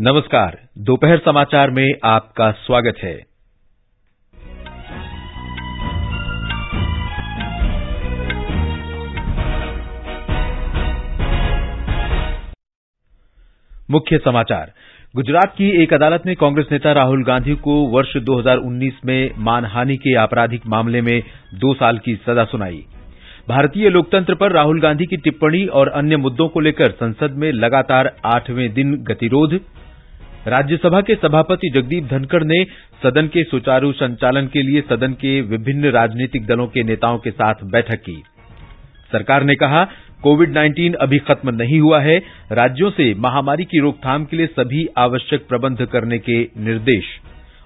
नमस्कार, दोपहर समाचार में आपका स्वागत है। मुख्य समाचार, गुजरात की एक अदालत ने कांग्रेस नेता राहुल गांधी को वर्ष 2019 में मानहानि के आपराधिक मामले में दो साल की सजा सुनाई। भारतीय लोकतंत्र पर राहुल गांधी की टिप्पणी और अन्य मुद्दों को लेकर संसद में लगातार आठवें दिन गतिरोध राज्यसभा के सभापति जगदीप धनखड़ ने सदन के सुचारू संचालन के लिए सदन के विभिन्न राजनीतिक दलों के नेताओं के साथ बैठक की। सरकार ने कहा कोविड 19 अभी खत्म नहीं हुआ है। राज्यों से महामारी की रोकथाम के लिए सभी आवश्यक प्रबंध करने के निर्देश।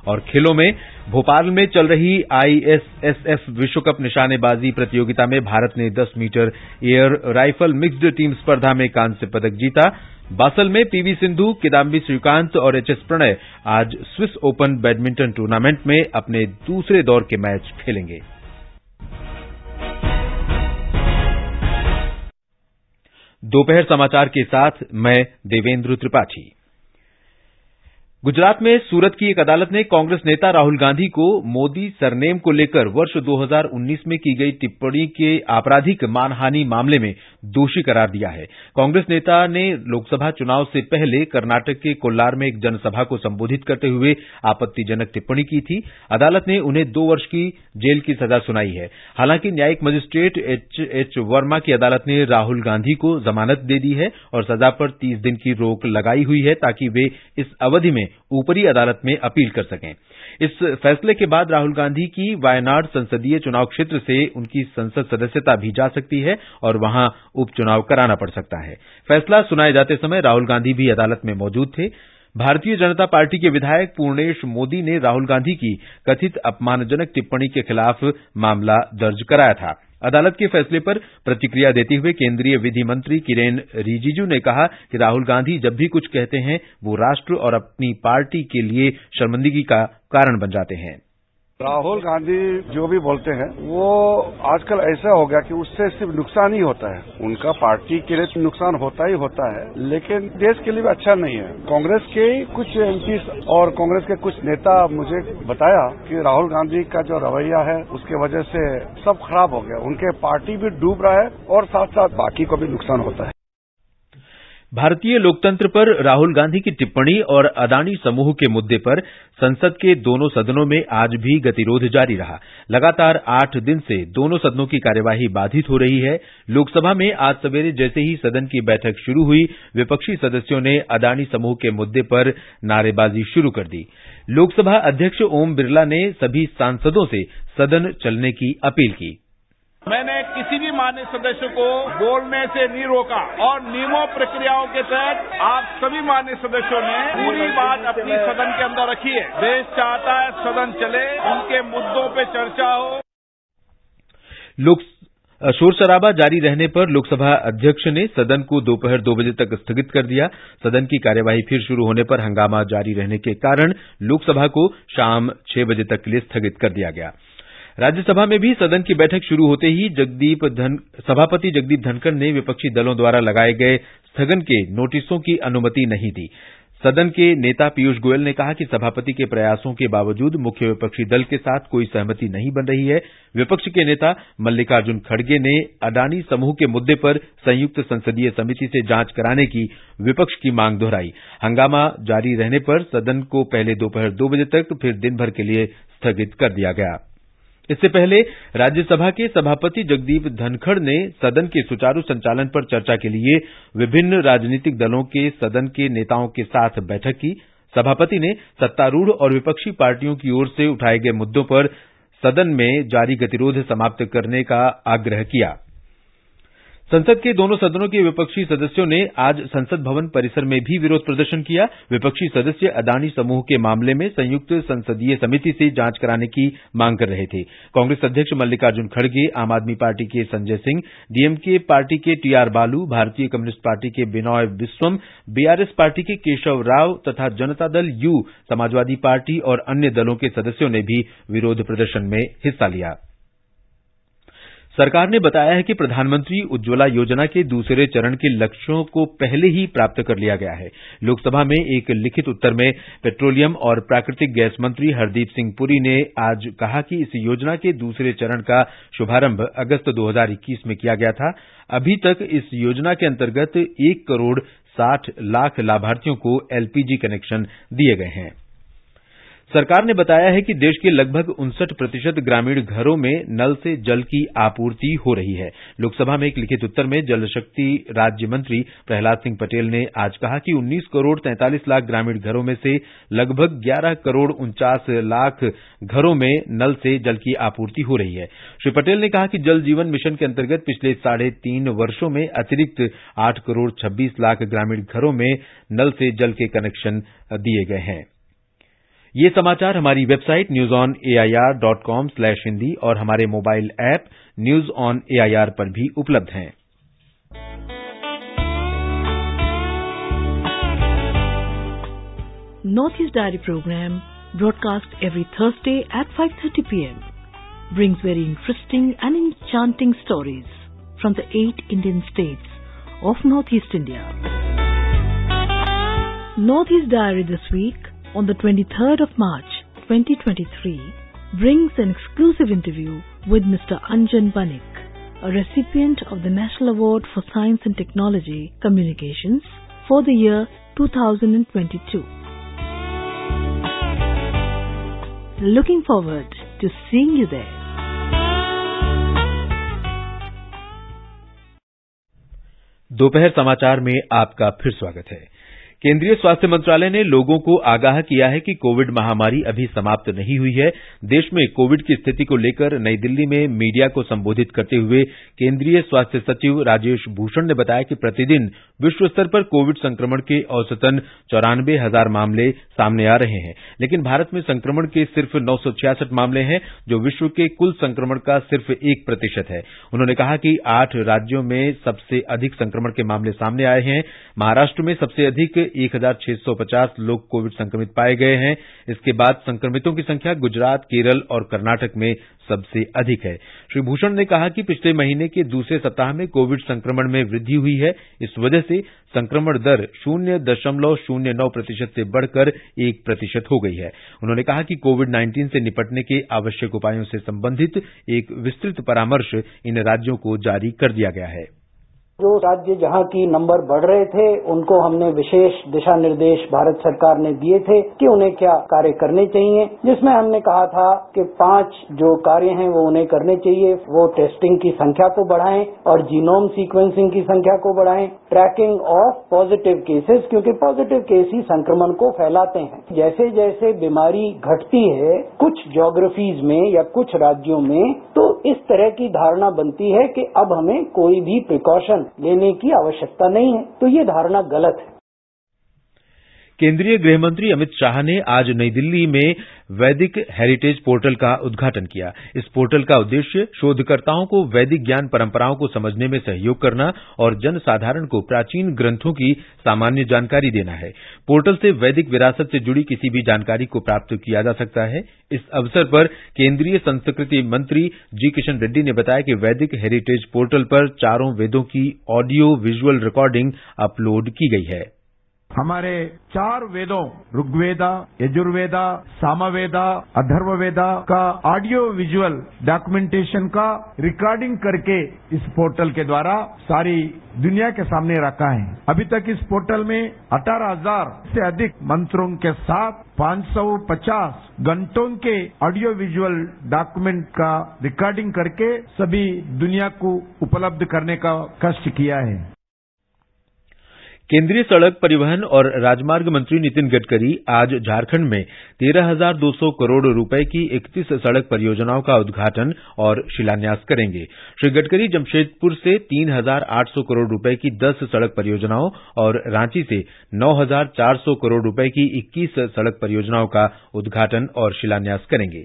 और खेलों में भोपाल में चल रही आईएसएसएफ विश्व कप निशानेबाजी प्रतियोगिता में भारत ने 10 metre air rifle mixed team स्पर्धा में कांस्य पदक जीता। बासल में पीवी सिंधु, किदाम्बी श्रीकांत और एचएस प्रणय आज स्विस ओपन बैडमिंटन टूर्नामेंट में अपने दूसरे दौर के मैच खेलेंगे। दोपहर समाचार के साथ मैं देवेंद्र त्रिपाठी। गुजरात में सूरत की एक अदालत ने कांग्रेस नेता राहुल गांधी को मोदी सरनेम को लेकर वर्ष 2019 में की गई टिप्पणी के आपराधिक मानहानि मामले में दोषी करार दिया है। कांग्रेस नेता ने लोकसभा चुनाव से पहले कर्नाटक के कोल्लार में एक जनसभा को संबोधित करते हुए आपत्तिजनक टिप्पणी की थी। अदालत ने उन्हें दो वर्ष की जेल की सजा सुनाई है। हालाँकि न्यायिक मजिस्ट्रेट एच एच वर्मा की अदालत ने राहुल गांधी को जमानत दे दी है और सजा पर तीस दिन की रोक लगाई हुई है ताकि वे इस अवधि में ऊपरी अदालत में अपील कर सकें। इस फैसले के बाद राहुल गांधी की वायनाड संसदीय चुनाव क्षेत्र से उनकी संसद सदस्यता भी जा सकती है और वहाँ उपचुनाव कराना पड़ सकता है। फैसला सुनाए जाते समय राहुल गांधी भी अदालत में मौजूद थे। भारतीय जनता पार्टी के विधायक पूर्णेश मोदी ने राहुल गांधी की कथित अपमानजनक टिप्पणी के खिलाफ मामला दर्ज कराया था। अदालत के फैसले पर प्रतिक्रिया देते हुए केंद्रीय विधि मंत्री किरेन रिजिजू ने कहा कि राहुल गांधी जब भी कुछ कहते हैं, वो राष्ट्र और अपनी पार्टी के लिए शर्मिंदगी का कारण बन जाते हैं। राहुल गांधी जो भी बोलते हैं, वो आजकल ऐसा हो गया कि उससे सिर्फ़ नुकसान ही होता है। उनका पार्टी के लिए तो नुकसान होता ही होता है, लेकिन देश के लिए भी अच्छा नहीं है। कांग्रेस के कुछ एमपी और कांग्रेस के कुछ नेता मुझे बताया कि राहुल गांधी का जो रवैया है, उसके वजह से सब खराब हो गया। उनके पार्टी भी डूब रहा है और साथ साथ बाकी को भी नुकसान होता है। भारतीय लोकतंत्र पर राहुल गांधी की टिप्पणी और अदानी समूह के मुद्दे पर संसद के दोनों सदनों में आज भी गतिरोध जारी रहा। लगातार आठ दिन से दोनों सदनों की कार्यवाही बाधित हो रही है। लोकसभा में आज सवेरे जैसे ही सदन की बैठक शुरू हुई, विपक्षी सदस्यों ने अदानी समूह के मुद्दे पर नारेबाजी शुरू कर दी। लोकसभा अध्यक्ष ओम बिरला ने सभी सांसदों से सदन चलने की अपील की। मैंने किसी भी मान्य सदस्य को बोलने से नहीं रोका। और नियमों प्रक्रियाओं के तहत आप सभी मान्य सदस्यों ने पूरी बात अपनी सदन के अंदर रखी है। देश चाहता है सदन चले, उनके मुद्दों पे चर्चा हो। शोर शराबा जारी रहने पर लोकसभा अध्यक्ष ने सदन को दोपहर दो बजे तक स्थगित कर दिया। सदन की कार्यवाही फिर शुरू होने पर हंगामा जारी रहने के कारण लोकसभा को शाम छह बजे तक के लिए स्थगित कर दिया गया। राज्यसभा में भी सदन की बैठक शुरू होते ही सभापति जगदीप धनखड़ ने विपक्षी दलों द्वारा लगाए गए स्थगन के नोटिसों की अनुमति नहीं दी। सदन के नेता पीयूष गोयल ने कहा कि सभापति के प्रयासों के बावजूद मुख्य विपक्षी दल के साथ कोई सहमति नहीं बन रही है। विपक्ष के नेता मल्लिकार्जुन खड़गे ने अडानी समूह के मुद्दे पर संयुक्त संसदीय समिति से जाँच कराने की विपक्ष की मांग दोहराई। हंगामा जारी रहने पर सदन को पहले दोपहर दो बजे तक फिर दिन भर के लिए स्थगित कर दिया गया। इससे पहले राज्यसभा के सभापति जगदीप धनखड़ ने सदन के सुचारू संचालन पर चर्चा के लिए विभिन्न राजनीतिक दलों के सदन के नेताओं के साथ बैठक की। सभापति ने सत्तारूढ़ और विपक्षी पार्टियों की ओर से उठाए गए मुद्दों पर सदन में जारी गतिरोध समाप्त करने का आग्रह किया। संसद के दोनों सदनों के विपक्षी सदस्यों ने आज संसद भवन परिसर में भी विरोध प्रदर्शन किया। विपक्षी सदस्य अदानी समूह के मामले में संयुक्त संसदीय समिति से जाँच कराने की मांग कर रहे थे। कांग्रेस अध्यक्ष मल्लिकार्जुन खड़गे, आम आदमी पार्टी के संजय सिंह, डीएमके पार्टी के टीआर बालू, भारतीय कम्युनिस्ट पार्टी के बिनॉय बिस्वम बीआरएस पार्टी के केशव राव तथा जनता दल यू, समाजवादी पार्टी और अन्य दलों के सदस्यों ने भी विरोध प्रदर्शन में हिस्सा लिया। सरकार ने बताया है कि प्रधानमंत्री उज्ज्वला योजना के दूसरे चरण के लक्ष्यों को पहले ही प्राप्त कर लिया गया है। लोकसभा में एक लिखित उत्तर में पेट्रोलियम और प्राकृतिक गैस मंत्री हरदीप सिंह पुरी ने आज कहा कि इस योजना के दूसरे चरण का शुभारंभ अगस्त 2021 में किया गया था। अभी तक इस योजना के अंतर्गत एक करोड़ साठ लाख लाभार्थियों को एलपीजी कनेक्शन दिए गए हैं। सरकार ने बताया है कि देश के लगभग उनसठ प्रतिशत ग्रामीण घरों में नल से जल की आपूर्ति हो रही है। लोकसभा में एक लिखित उत्तर में जल शक्ति राज्य मंत्री प्रहलाद सिंह पटेल ने आज कहा कि उन्नीस करोड़ तैंतालीस लाख ग्रामीण घरों में से लगभग ग्यारह करोड़ उनचास लाख घरों में नल से जल की आपूर्ति हो रही है। श्री पटेल ने कहा कि जल जीवन मिशन के अंतर्गत पिछले साढ़े तीन वर्षो में अतिरिक्त आठ करोड़ छब्बीस लाख ग्रामीण घरों में नल से जल के कनेक्शन दिए गए हैं। ये समाचार हमारी website news on A I R dot com slash Hindi और हमारे mobile app news on A I R पर भी उपलब्ध हैं। North east diary programme broadcast every Thursday at five thirty P M brings very interesting and entertaining stories from the eight Indian states of north east India north east diary this week on the 23rd of March 2023 brings an exclusive interview with Mr. Anjan Banik, a recipient of the National Award for Science and Technology Communications for the year 2022. Looking forward to seeing you there. दोपहर समाचार में आपका फिर स्वागत है केंद्रीय स्वास्थ्य मंत्रालय ने लोगों को आगाह किया है कि कोविड महामारी अभी समाप्त नहीं हुई है। देश में कोविड की स्थिति को लेकर नई दिल्ली में मीडिया को संबोधित करते हुए केंद्रीय स्वास्थ्य सचिव राजेश भूषण ने बताया कि प्रतिदिन विश्व स्तर पर कोविड संक्रमण के औसतन चौरानबे हज़ार मामले सामने आ रहे हैं। लेकिन भारत में संक्रमण के सिर्फ़ नौ सौ छियासठ मामले हैं, जो विश्व के कुल संक्रमण का सिर्फ़ एक प्रतिशत है। उन्होंने कहा कि आठ राज्यों में सबसे अधिक संक्रमण के मामले सामने आए हैं। महाराष्ट्र में सबसे अधिक एक हज़ार छह सौ पचास लोग कोविड संक्रमित पाए गए हैं। इसके बाद संक्रमितों की संख्या गुजरात, केरल और कर्नाटक में सबसे अधिक है। श्री भूषण ने कहा कि पिछले महीने के दूसरे सप्ताह में कोविड संक्रमण में वृद्धि हुई है। इस वजह से संक्रमण दर शून्य दशमलव शून्य नौ प्रतिशत से बढ़कर एक प्रतिशत हो गई है। उन्होंने कहा कि कोविड नाइन्टीन से निपटने के आवश्यक उपायों से संबंधित एक विस्तृत परामर्श इन राज्यों को जारी कर दिया गया है। जो राज्य जहाँ की नंबर बढ़ रहे थे, उनको हमने विशेष दिशा निर्देश भारत सरकार ने दिए थे कि उन्हें क्या कार्य करने चाहिए, जिसमें हमने कहा था कि पाँच जो कार्य हैं वो उन्हें करने चाहिए। वो टेस्टिंग की संख्या को बढ़ाएँ और जीनोम सीक्वेंसिंग की संख्या को बढ़ाएँ, ट्रैकिंग ऑफ़ पॉजिटिव केसेस, क्योंकि पॉजिटिव केस ही संक्रमण को फैलाते हैं। जैसे जैसे बीमारी घटती है कुछ ज्योग्राफीज में या कुछ राज्यों में तो इस तरह की धारणा बनती है कि अब हमें कोई भी प्रिकॉशन लेने की आवश्यकता नहीं है। तो ये धारणा गलत है। केंद्रीय गृह मंत्री अमित शाह ने आज नई दिल्ली में वैदिक हेरिटेज पोर्टल का उद्घाटन किया। इस पोर्टल का उद्देश्य शोधकर्ताओं को वैदिक ज्ञान परंपराओं को समझने में सहयोग करना और जन साधारण को प्राचीन ग्रंथों की सामान्य जानकारी देना है। पोर्टल से वैदिक विरासत से जुड़ी किसी भी जानकारी को प्राप्त किया जा सकता है। इस अवसर पर केंद्रीय संस्कृति मंत्री जी किशन रेड्डी ने बताया कि वैदिक हेरिटेज पोर्टल पर चारों वेदों की ऑडियो विजुअल रिकॉर्डिंग अपलोड की गई है। हमारे चार वेदों, ऋग्वेदा, यजुर्वेदा, सामवेदा अधर्ववेदा का ऑडियो विजुअल डॉक्यूमेंटेशन का रिकॉर्डिंग करके इस पोर्टल के द्वारा सारी दुनिया के सामने रखा है। अभी तक इस पोर्टल में अठारह हज़ार से अधिक मंत्रों के साथ 550 घंटों के ऑडियो विजुअल डॉक्यूमेंट का रिकॉर्डिंग करके सभी दुनिया को उपलब्ध करने का कष्ट किया है। केंद्रीय सड़क परिवहन और राजमार्ग मंत्री नितिन गडकरी आज झारखंड में तेरह हज़ार दो सौ करोड़ रुपए की इकतीस सड़क परियोजनाओं का उद्घाटन और शिलान्यास करेंगे। श्री गडकरी जमशेदपुर से तीन हज़ार आठ सौ करोड़ रुपए की दस सड़क परियोजनाओं और रांची से नौ हज़ार चार सौ करोड़ रुपए की इक्कीस सड़क परियोजनाओं का उद्घाटन और शिलान्यास करेंगे।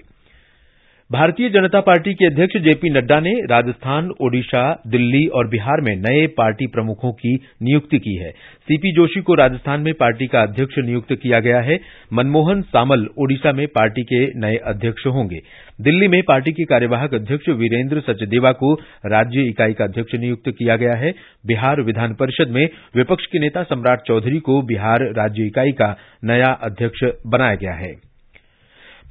भारतीय जनता पार्टी के अध्यक्ष जेपी नड्डा ने राजस्थान, ओडिशा, दिल्ली और बिहार में नए पार्टी प्रमुखों की नियुक्ति की है। सीपी जोशी को राजस्थान में पार्टी का अध्यक्ष नियुक्त किया गया है। मनमोहन सामल ओडिशा में पार्टी के नए अध्यक्ष होंगे। दिल्ली में पार्टी के कार्यवाहक अध्यक्ष वीरेंद्र सचदेवा को राज्य इकाई का अध्यक्ष नियुक्त किया गया है। बिहार विधान परिषद में विपक्ष के नेता सम्राट चौधरी को बिहार राज्य इकाई का नया अध्यक्ष बनाया गया है।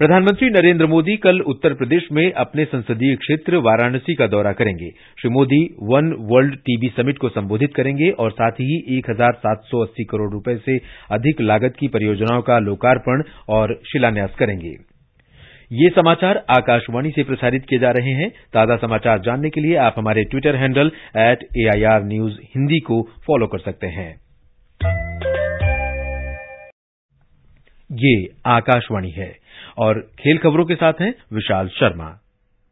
प्रधानमंत्री नरेंद्र मोदी कल उत्तर प्रदेश में अपने संसदीय क्षेत्र वाराणसी का दौरा करेंगे। Shri Modi one world TB summit को संबोधित करेंगे और साथ ही एक हज़ार सात सौ अस्सी करोड़ रुपए से अधिक लागत की परियोजनाओं का लोकार्पण और शिलान्यास करेंगे। ये समाचार आकाशवाणी से प्रसारित किए जा रहे हैं। ताज़ा समाचार जानने के लिए आप हमारे Twitter handle at AIR news Hindi को फॉलो कर सकते हैं। ये आकाशवाणी है। और खेल खबरों के साथ हैं विशाल शर्मा।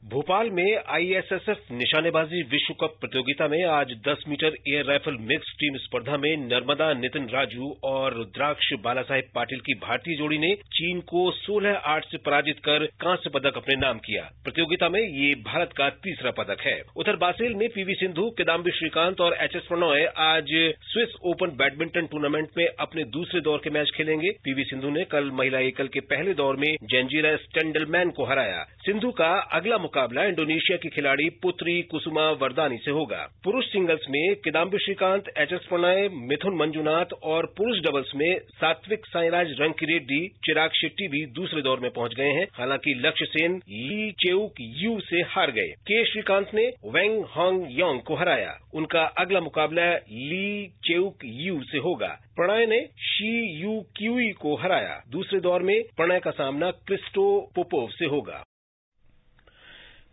भोपाल में आईएसएसएफ निशानेबाजी विश्व कप प्रतियोगिता में आज 10 metre air rifle mix team स्पर्धा में नर्मदा नितिन राजू और रुद्राक्ष बाला साहेब पाटिल की भारतीय जोड़ी ने चीन को 16 आठ से पराजित कर कांस्य पदक अपने नाम किया। प्रतियोगिता में ये भारत का तीसरा पदक है। उधर बासेल में पीवी सिंधु किदाम्बी श्रीकांत और एच एस प्रणॉय आज स्विस ओपन बैडमिंटन टूर्नामेंट में अपने दूसरे दौर के मैच खेलेंगे। पीवी सिंधु ने कल महिला एकल के पहले दौर में जेंजीरा स्टेंडलमैन को हराया। सिंधु का अगला मुकाबला इंडोनेशिया की खिलाड़ी पुत्री कुसुमा वरदानी से होगा। पुरुष सिंगल्स में किदाम्बी श्रीकांत एच एस प्रणय मिथुन मंजुनाथ और पुरुष डबल्स में सात्विक साईराज रंकीरेड्डी चिराग शेट्टी भी दूसरे दौर में पहुँच गए हैं। हालाँकि लक्ष्य सेन, ली चेउक यू से हार गए। के श्रीकांत ने वेंग हांग योंग को हराया। उनका अगला मुकाबला ली चेउक यू से होगा। प्रणय ने शी यू क्यूई को हराया। दूसरे दौर में प्रणय का सामना क्रिस्टो पोपोव से होगा।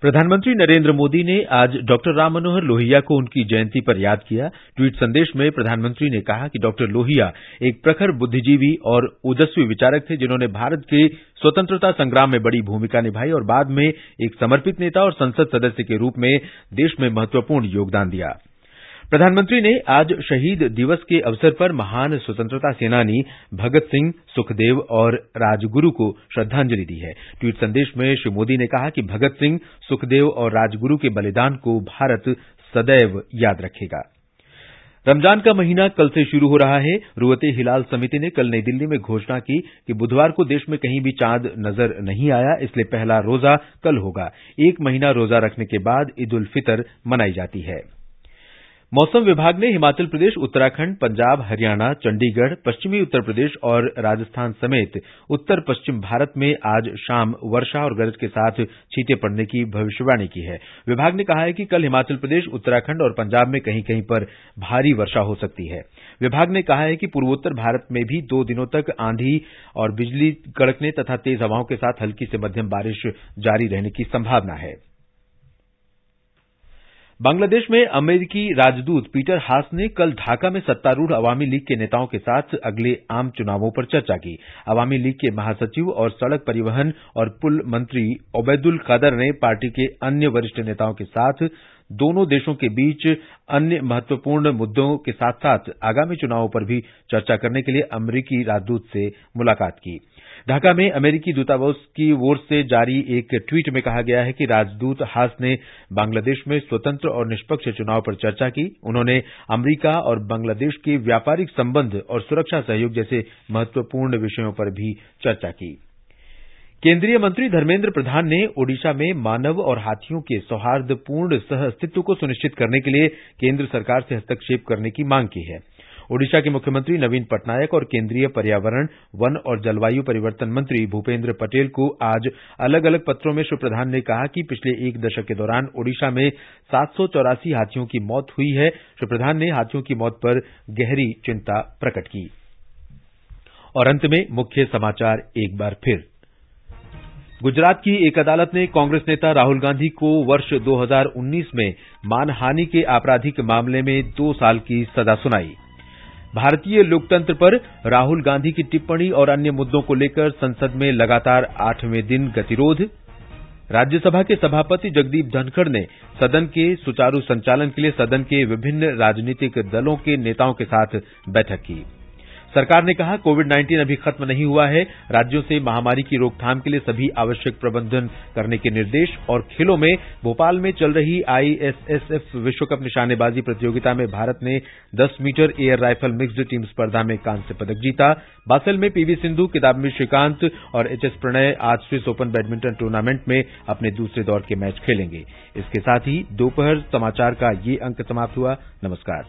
प्रधानमंत्री नरेंद्र मोदी ने आज डॉक्टर राम मनोहर लोहिया को उनकी जयंती पर याद किया। ट्वीट संदेश में प्रधानमंत्री ने कहा कि डॉक्टर लोहिया एक प्रखर बुद्धिजीवी और ओजस्वी विचारक थे, जिन्होंने भारत के स्वतंत्रता संग्राम में बड़ी भूमिका निभाई और बाद में एक समर्पित नेता और संसद सदस्य के रूप में देश में महत्वपूर्ण योगदान दिया। प्रधानमंत्री ने आज शहीद दिवस के अवसर पर महान स्वतंत्रता सेनानी भगत सिंह, सुखदेव और राजगुरु को श्रद्धांजलि दी है। ट्वीट संदेश में श्री मोदी ने कहा कि भगत सिंह, सुखदेव और राजगुरु के बलिदान को भारत सदैव याद रखेगा। रमज़ान का महीना कल से शुरू हो रहा है। रुवते हिलाल समिति ने कल नई दिल्ली में घोषणा की कि बुधवार को देश में कहीं भी चाँद नज़र नहीं आया, इसलिए पहला रोजा कल होगा। एक महीना रोजा रखने के बाद ईद उल फितर मनाई जाती है। मौसम विभाग ने हिमाचल प्रदेश, उत्तराखंड, पंजाब, हरियाणा, चंडीगढ़, पश्चिमी उत्तर प्रदेश और राजस्थान समेत उत्तर पश्चिम भारत में आज शाम वर्षा और गरज के साथ छींटे पड़ने की भविष्यवाणी की है। विभाग ने कहा है कि कल हिमाचल प्रदेश, उत्तराखंड और पंजाब में कहीं कहीं पर भारी वर्षा हो सकती है। विभाग ने कहा है कि पूर्वोत्तर भारत में भी दो दिनों तक आंधी और बिजली कड़कने तथा तेज हवाओं के साथ हल्की से मध्यम बारिश जारी रहने की संभावना है। बांग्लादेश में अमेरिकी राजदूत पीटर हास ने कल ढाका में सत्तारूढ़ अवामी लीग के नेताओं के साथ अगले आम चुनावों पर चर्चा की। अवामी लीग के महासचिव और सड़क परिवहन और पुल मंत्री ओबैदुल कदर ने पार्टी के अन्य वरिष्ठ नेताओं के साथ दोनों देशों के बीच अन्य महत्वपूर्ण मुद्दों के साथ साथ आगामी चुनावों पर भी चर्चा करने के लिए अमरीकी राजदूत से मुलाकात की। ढाका में अमेरिकी दूतावास की ओर से जारी एक ट्वीट में कहा गया है कि राजदूत हास ने बांग्लादेश में स्वतंत्र और निष्पक्ष चुनाव पर चर्चा की। उन्होंने अमरीका और बांग्लादेश के व्यापारिक संबंध और सुरक्षा सहयोग जैसे महत्वपूर्ण विषयों पर भी चर्चा की। केंद्रीय मंत्री धर्मेंद्र प्रधान ने ओडिशा में मानव और हाथियों के सौहार्दपूर्ण सह अस्तित्व को सुनिश्चित करने के लिए केंद्र सरकार से हस्तक्षेप करने की मांग की है। ओडिशा के मुख्यमंत्री नवीन पटनायक और केंद्रीय पर्यावरण, वन और जलवायु परिवर्तन मंत्री भूपेंद्र पटेल को आज अलग अलग पत्रों में श्री प्रधान ने कहा कि पिछले एक दशक के दौरान ओडिशा में सात सौ चौरासी हाथियों की मौत हुई है। श्री प्रधान ने हाथियों की मौत पर गहरी चिंता प्रकट की। और अंत में मुख्य समाचार एक बार फिर। गुजरात की एक अदालत ने कांग्रेस नेता राहुल गांधी को वर्ष 2019 में मानहानि के आपराधिक मामले में दो साल की सजा सुनाई। भारतीय लोकतंत्र पर राहुल गांधी की टिप्पणी और अन्य मुद्दों को लेकर संसद में लगातार आठवें दिन गतिरोध। राज्यसभा के सभापति जगदीप धनखड़ ने सदन के सुचारू संचालन के लिए सदन के विभिन्न राजनीतिक दलों के नेताओं के साथ बैठक की। सरकार ने कहा कोविड 19 अभी खत्म नहीं हुआ है। राज्यों से महामारी की रोकथाम के लिए सभी आवश्यक प्रबंधन करने के निर्देश और खेलों में भोपाल में चल रही आईएसएसएफ विश्व कप निशानेबाजी प्रतियोगिता में भारत ने 10 metre air rifle mixed team स्पर्धा में कांस्य पदक जीता। बासेल में पीवी सिंधु किदाम्बी श्रीकांत और एचएस प्रणय आज स्विस ओपन बैडमिंटन टूर्नामेंट में अपने दूसरे दौर के मैच खेलेंगे। इसके साथ ही दोपहर समाचार का ये अंक समाप्त हुआ। नमस्कार।